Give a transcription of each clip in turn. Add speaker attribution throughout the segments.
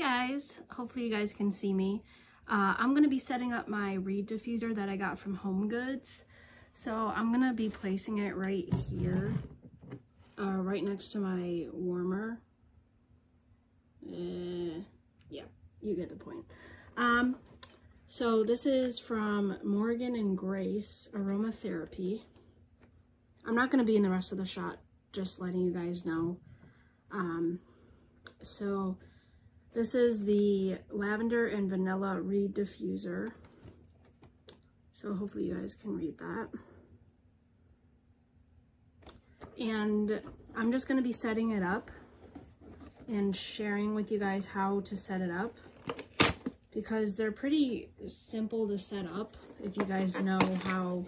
Speaker 1: guys, hopefully you guys can see me. Uh, I'm going to be setting up my reed diffuser that I got from HomeGoods. So I'm going to be placing it right here, uh, right next to my warmer. Uh, yeah, you get the point. Um, so this is from Morgan and Grace Aromatherapy. I'm not going to be in the rest of the shot, just letting you guys know. Um, so this is the lavender and vanilla reed diffuser. So hopefully you guys can read that. And I'm just going to be setting it up and sharing with you guys how to set it up because they're pretty simple to set up if you guys know how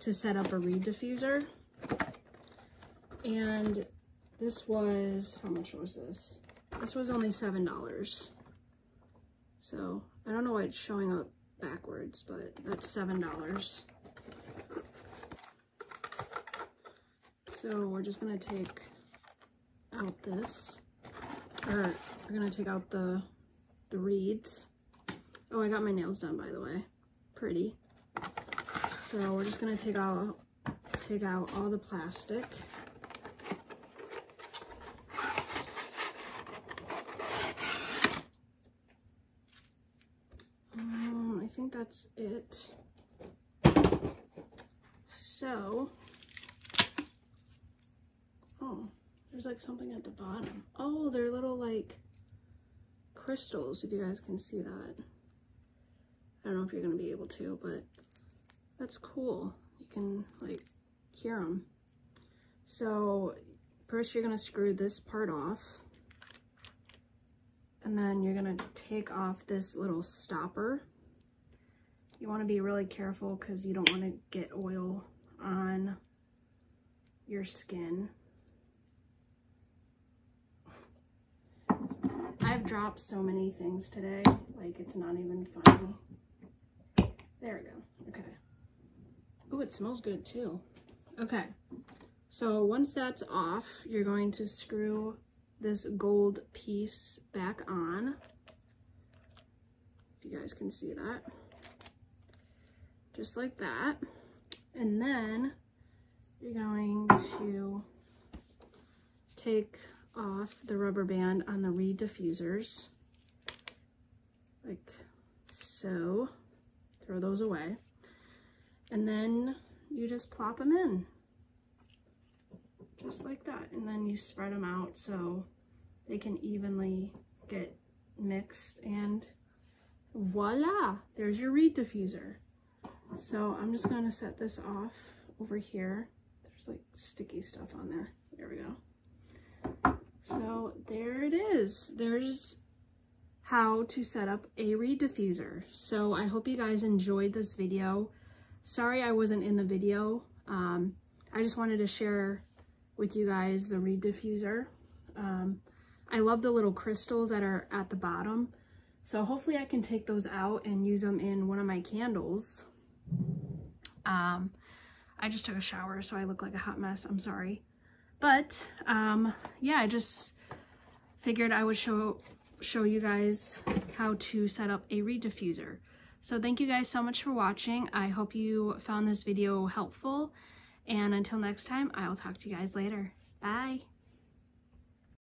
Speaker 1: to set up a reed diffuser. And this was, how much was this? This was only $7. So, I don't know why it's showing up backwards, but that's $7. So we're just gonna take out this, or we're gonna take out the, the reeds. Oh, I got my nails done, by the way. Pretty. So we're just gonna take out, take out all the plastic. That's it. So, oh, there's like something at the bottom. Oh, they're little like crystals, if you guys can see that. I don't know if you're going to be able to, but that's cool. You can like hear them. So first you're going to screw this part off. And then you're going to take off this little stopper you want to be really careful because you don't want to get oil on your skin. I've dropped so many things today, like it's not even funny. There we go, okay. Oh, it smells good too. Okay, so once that's off, you're going to screw this gold piece back on. If you guys can see that just like that. And then you're going to take off the rubber band on the reed diffusers, like so. Throw those away. And then you just plop them in, just like that. And then you spread them out so they can evenly get mixed and voila, there's your reed diffuser. So I'm just going to set this off over here. There's like sticky stuff on there. There we go. So there it is. There's how to set up a reed diffuser. So I hope you guys enjoyed this video. Sorry I wasn't in the video. Um, I just wanted to share with you guys the reed diffuser. Um, I love the little crystals that are at the bottom. So hopefully I can take those out and use them in one of my candles. Um, I just took a shower, so I look like a hot mess. I'm sorry. But, um, yeah, I just figured I would show show you guys how to set up a reed diffuser. So thank you guys so much for watching. I hope you found this video helpful. And until next time, I'll talk to you guys later. Bye.